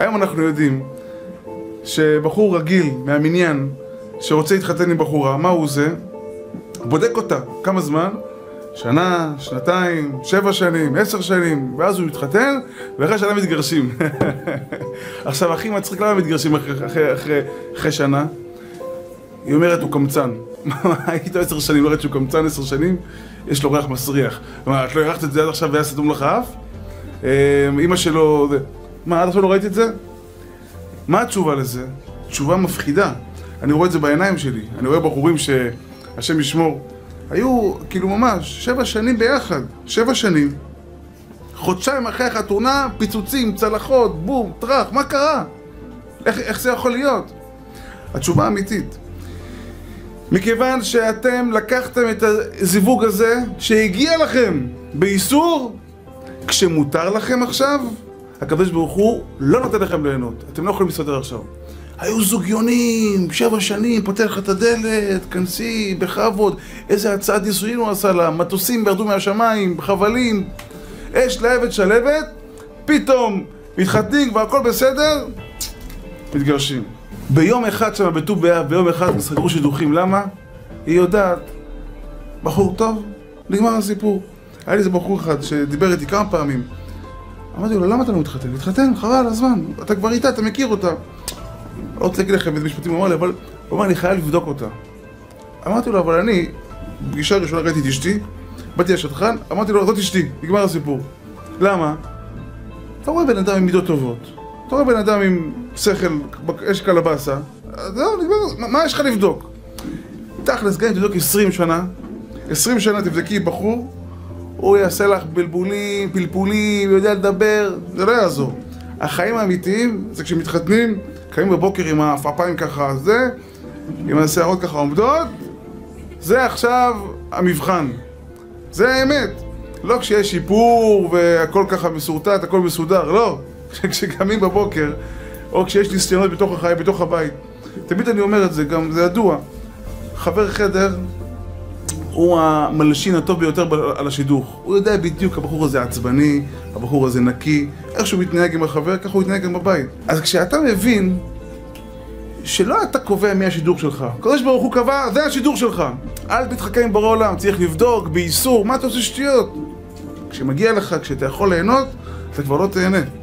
היום אנחנו יודעים שבחור רגיל מהמניין שרוצה להתחתן עם בחורה, מה הוא עושה? בודק אותה, כמה זמן? שנה, שנתיים, שבע שנים, עשר שנים, ואז הוא מתחתן, ואחרי שנה מתגרשים. עכשיו, הכי מצחיק, למה מתגרשים אחרי, אחרי, אחרי, אחרי שנה? היא אומרת, הוא קמצן. היית עשר שנים, ראית שהוא קמצן עשר שנים, יש לו ריח מסריח. מה, את לא הרחת את זה עד עכשיו והיה סתום לך אף? אמא שלו... מה, עד עכשיו לא ראית את זה? מה התשובה לזה? תשובה מפחידה. אני רואה את זה בעיניים שלי. אני רואה בחורים שהשם ישמור. היו כאילו ממש שבע שנים ביחד. שבע שנים. חודשיים אחרי החתונה, פיצוצים, צלחות, בום, טראח, מה קרה? איך, איך זה יכול להיות? התשובה האמיתית. מכיוון שאתם לקחתם את הזיווג הזה שהגיע לכם באיסור, כשמותר לכם עכשיו, הקדוש ברוך הוא לא נותן לכם ליהנות. אתם לא יכולים להסתדר עכשיו. היו זוגיונים, שבע שנים, פותח לך את הדלת, כנסי, בכבוד. איזה הצעת נישואין הוא עשה לה, מטוסים ירדו מהשמיים, חבלים, אש לעבד שלבת, פתאום מתחתנים, כבר הכל בסדר, מתגרשים. ביום אחד שם בט"ו באב, ביום אחד סגרו שידוכים, למה? היא יודעת, בחור טוב, נגמר הסיפור. היה לי איזה בחור אחד שדיבר איתי כמה פעמים. אמרתי לו, למה אתה לא מתחתן? מתחתן, חבל הזמן, אתה כבר איתה, אתה מכיר אותה. לא רוצה להגיד לכם איזה משפטים הוא אמר לי, אבל הוא אמר, אני חייב לבדוק אותה. אמרתי לו, אבל אני, פגישה ראשונה ראיתי את אשתי, באתי לשטחן, אמרתי לו, זאת אשתי, נגמר הסיפור. למה? אתה רואה בן אדם עם מידות טובות, אתה רואה בן אדם עם שכל, אש קלבאסה, זהו, נגמר, מה יש לך לבדוק? תכלס, גם אם תבדוק עשרים שנה, עשרים שנה תבדקי בחור, הוא יעשה לך בלבולים, פלפולים, יודע לדבר, זה לא יעזור. החיים האמיתיים זה כשמתחתנים, קמים בבוקר עם העפעפיים ככה, זה, עם השערות ככה עומדות, זה עכשיו המבחן. זה האמת. לא כשיש שיפור והכל ככה מסורטט, הכל מסודר, לא. כשקמים בבוקר, או כשיש ניסיונות בתוך החיים, בתוך הבית. תמיד אני אומר את זה, גם זה ידוע. חבר חדר הוא המלשין הטוב ביותר על השידוך. הוא יודע בדיוק, הבחור הזה עצבני, הבחור הזה נקי, איך שהוא מתנהג עם החבר, ככה הוא יתנהג גם בבית. אז כשאתה מבין שלא אתה קובע מי השידור שלך, הקדוש ברוך הוא קבע, זה השידור שלך. אל תתחכה עם בורא עולם, צריך לבדוק, באיסור, מה אתה עושה שטויות? כשמגיע לך, כשאתה יכול ליהנות, אתה כבר לא תהנה.